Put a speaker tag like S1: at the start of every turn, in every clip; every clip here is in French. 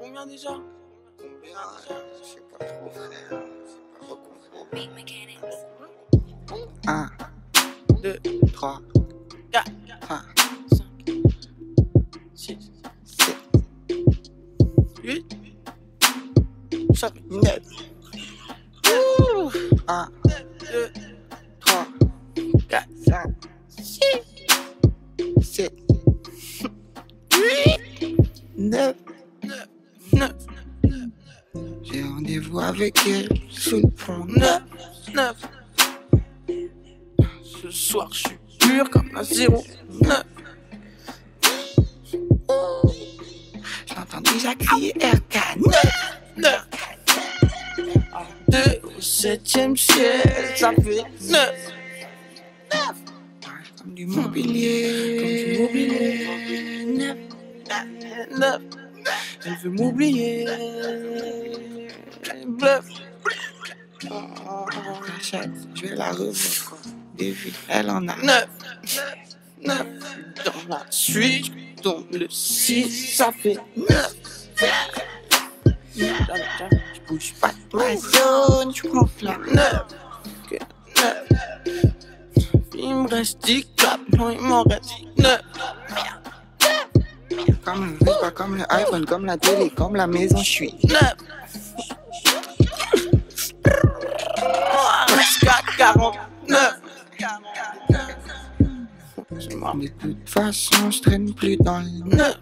S1: Combien déjà
S2: Combien Je sais pas trop, frère. C'est pas beaucoup, frère.
S3: Beat mechanics.
S2: 1,
S1: 2,
S2: 3,
S1: 4,
S2: 5,
S1: 6,
S2: 7,
S1: 8. Ça fait
S2: 9. 1,
S1: 2, 8,
S2: 9.
S1: 9,
S2: J'ai rendez-vous avec elle sous le pont.
S1: 9, 9. Ce soir, je suis pur comme un zéro. 9,
S2: J'entends déjà crier RK. 9.
S1: 9. 2 au septième ciel, ça fait 9.
S2: Comme du mobilier.
S1: Comme du mobilier.
S2: 9.
S1: 9. Elle veut m'oublier. Bluff.
S2: Rachel, je vais la revoir. quoi. Elle en a.
S1: 9. 9. Dans la suite, dans le 6, ça fait 9.
S2: Tu bouges pas de ma zone, tu prends flamme.
S1: 9. 9. Il me reste 10 claps, non, il m'en reste 9.
S2: Comme, pas comme le iPhone, comme la télé, comme la maison, je suis.
S1: 9. 4, 49. Je m'en
S2: De toute façon, je traîne plus dans le
S1: 9.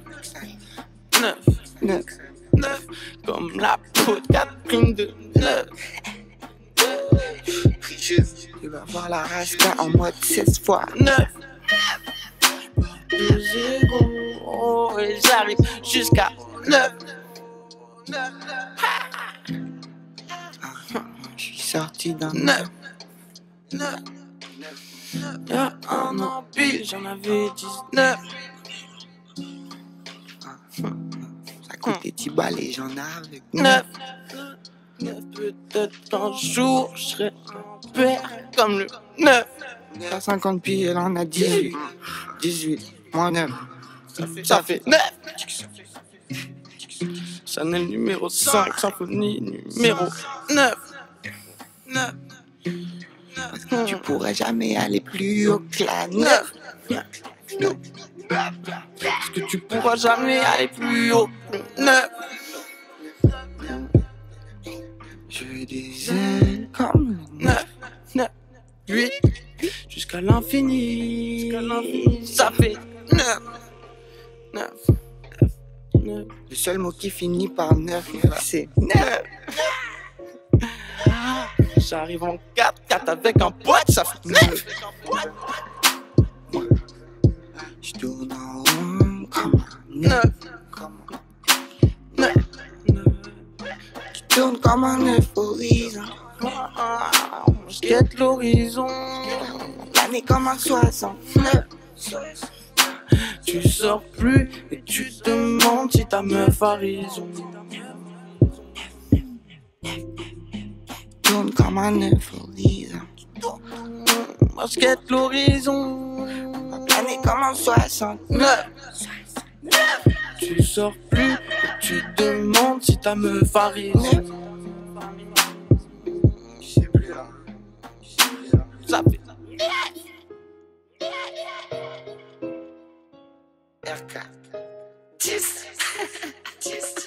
S1: 9.
S2: 9.
S1: 9. Comme la peau de Catherine de 9.
S2: Tu vas voir la en mode 16 fois.
S1: 9. De 0 et j'arrive jusqu'à 9. 9.
S2: Je suis sorti d'un
S1: 9. 9. Y'a un an pile, j'en avais 19.
S2: Ça coûtait 10 balles et j'en avais
S1: 9. 9. Peut-être qu'un jour je serai un père comme le 9.
S2: 150 pieds, elle en a 18. 18, moins 9.
S1: Ça fait 9. Chanel numéro 5, symphonie numéro 9. 9.
S2: Parce que tu pourras jamais aller plus haut que la 9.
S1: 9. Parce que tu pourras jamais aller plus haut. 9.
S2: Je veux
S1: l'infini. Ça fait 9. 9. 9.
S2: Le seul mot qui finit par 9, c'est 9.
S1: J'arrive en 4, 4 avec un boîte, ça fait 9.
S2: Je tourne en rond comme un 9.
S1: 9.
S2: Comme un-
S1: 9.
S2: Je tourne comme un 9 horizon.
S1: Je l'horizon.
S2: Comme un 69.
S1: Tu sors plus et tu te demandes si ta meuf a raison.
S2: Tourne comme un 9 horizon.
S1: Moi je guette l'horizon.
S2: L'année comme un 69.
S1: 9. Tu sors plus et tu te demandes si ta meuf a raison. Ça fait
S2: RK. 10. 10, 10, 10.